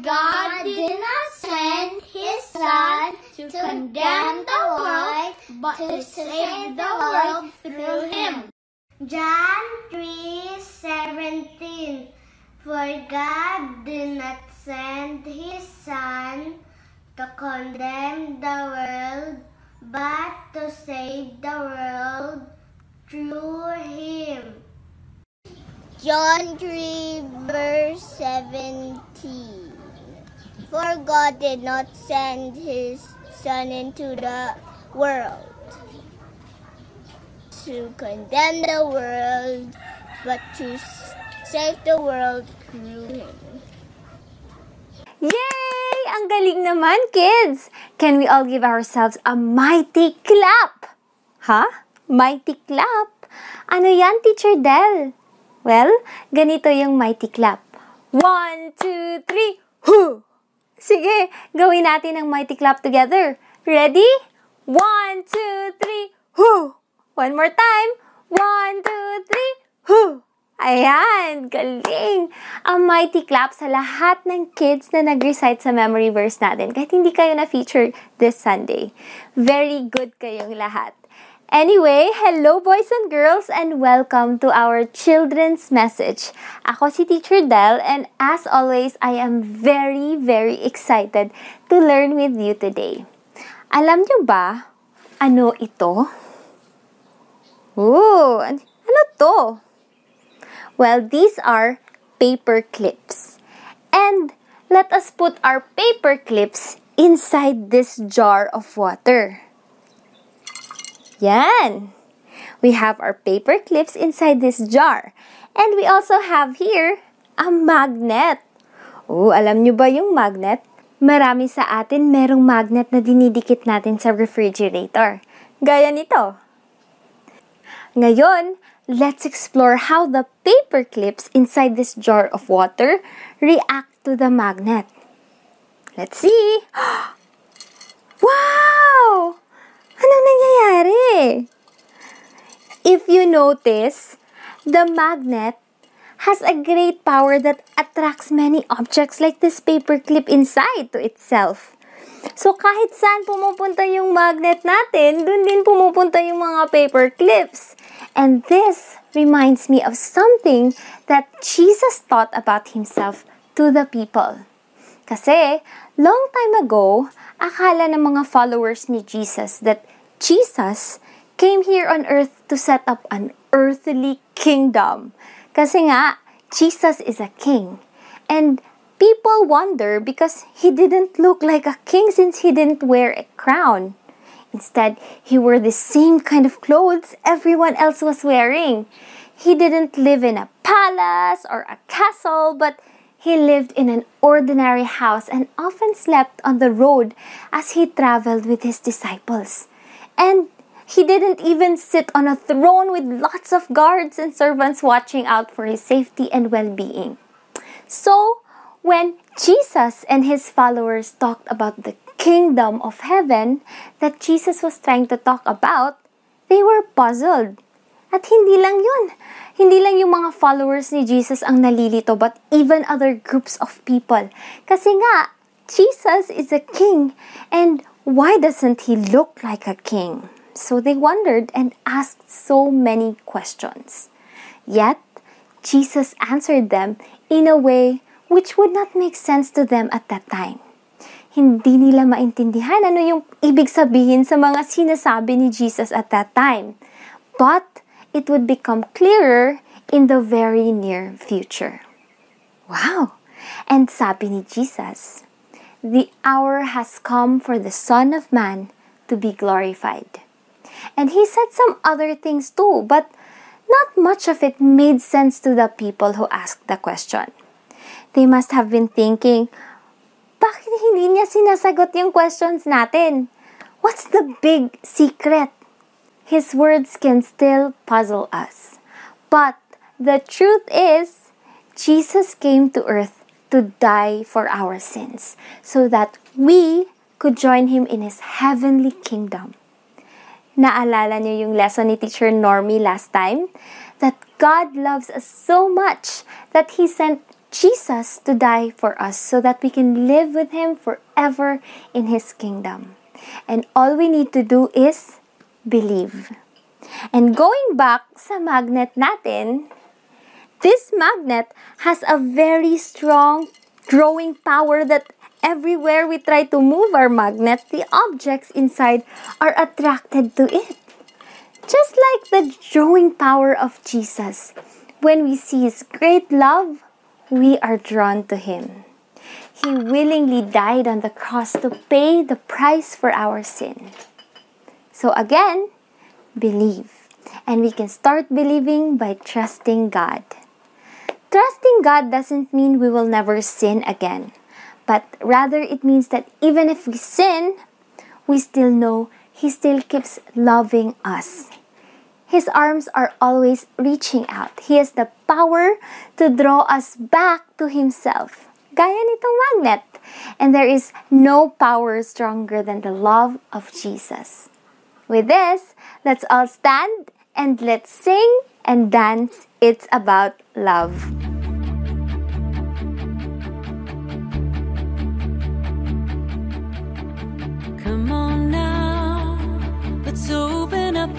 God did not send his Son to condemn the world, but to save the world through him. John 3:17 For God did not send his son to condemn the world but to save the world through him. John 3 verse 17 For God did not send his son into the world to condemn the world but to save the world through him. Yay! Ang galing naman, kids! Can we all give ourselves a mighty clap? Ha? Mighty clap? Ano yan, Teacher Del? Well, ganito yung mighty clap. One, two, three, hu! Sige, gawin natin ang mighty clap together. Ready? One, two, three, hu! One more time. One, two, three, hu! Ayan, galing! Ang mighty clap sa lahat ng kids na nag-recite sa memory verse natin kahit hindi kayo na-feature this Sunday. Very good kayong lahat. Anyway, hello boys and girls and welcome to our children's message. Ako si Teacher Del and as always, I am very, very excited to learn with you today. Alam niyo ba ano ito? Ooh, an- ano to? Well, these are paper clips. And let us put our paper clips inside this jar of water. Yan! We have our paper clips inside this jar. And we also have here a magnet. Oh, alam nyo ba yung magnet? Marami sa atin merong magnet na dinidikit natin sa refrigerator. Gaya nito. Ngayon, let's explore how the paper clips inside this jar of water react to the magnet. Let's see. Wow! Anong nangyayari? If you notice, the magnet has a great power that attracts many objects like this paper clip inside to itself. So kahit saan pumupunta yung magnet natin, dun din pumupunta yung mga paper clips. And this reminds me of something that Jesus taught about himself to the people. Kasi, long time ago, akala ng mga followers ni Jesus that Jesus came here on earth to set up an earthly kingdom. Kasi nga, Jesus is a king. And people wonder because he didn't look like a king since he didn't wear a crown. Instead, he wore the same kind of clothes everyone else was wearing. He didn't live in a palace or a castle, but he lived in an ordinary house and often slept on the road as he traveled with his disciples. And he didn't even sit on a throne with lots of guards and servants watching out for his safety and well being. So, when Jesus and his followers talked about the kingdom of heaven that Jesus was trying to talk about, they were puzzled. At hindi lang yun. Hindi lang yung mga followers ni Jesus ang nalilito, but even other groups of people. Kasi nga, Jesus is a king. And why doesn't he look like a king? So they wondered and asked so many questions. Yet, Jesus answered them in a way which would not make sense to them at that time. Hindi nila maintindihan ano yung ibig sabihin sa mga sinasabi ni Jesus at that time. But it would become clearer in the very near future. Wow! And sabi ni Jesus, The hour has come for the Son of Man to be glorified. And he said some other things too, but not much of it made sense to the people who asked the question. They must have been thinking, bakit hindi niya sinasagot yung questions natin? What's the big secret? His words can still puzzle us. But the truth is, Jesus came to earth to die for our sins so that we could join him in his heavenly kingdom. Naalala niyo yung lesson ni Teacher Normie last time? That God loves us so much that He sent Jesus to die for us so that we can live with Him forever in His kingdom. And all we need to do is believe. And going back sa magnet natin, this magnet has a very strong drawing power that everywhere we try to move our magnet, the objects inside are attracted to it. Just like the drawing power of Jesus. When we see His great love, we are drawn to Him. He willingly died on the cross to pay the price for our sin. So again, believe. And we can start believing by trusting God. Trusting God doesn't mean we will never sin again, but rather it means that even if we sin, we still know He still keeps loving us. His arms are always reaching out. He has the power to draw us back to Himself. Gaya nitong magnet. And there is no power stronger than the love of Jesus. With this, let's all stand and let's sing and dance. It's about love. Come on now, let's open up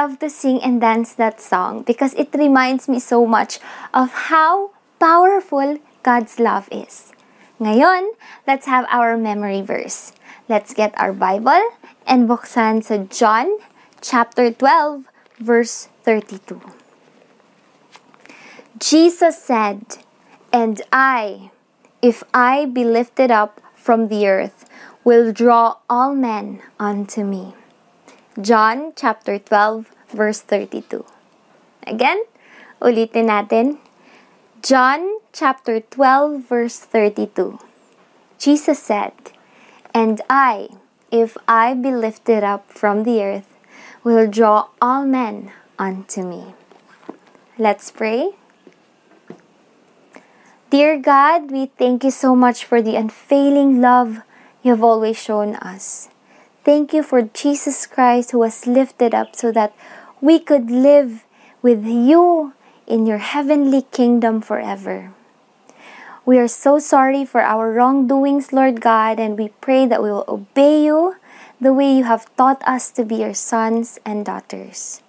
love to sing and dance that song because it reminds me so much of how powerful God's love is. Ngayon, let's have our memory verse. Let's get our Bible and buksan sa John chapter 12 verse 32. Jesus said, And I, if I be lifted up from the earth, will draw all men unto me. John chapter 12 verse 32. Again, ulitin natin. John chapter 12 verse 32. Jesus said, And I, if I be lifted up from the earth, will draw all men unto me. Let's pray. Dear God, we thank you so much for the unfailing love you have always shown us. Thank you for Jesus Christ who was lifted up so that we could live with you in your heavenly kingdom forever. We are so sorry for our wrongdoings, Lord God, and we pray that we will obey you the way you have taught us to be your sons and daughters.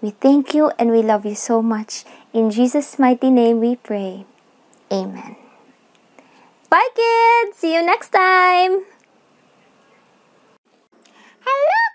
We thank you and we love you so much. In Jesus' mighty name we pray. Amen. Bye, kids! See you next time! Hello!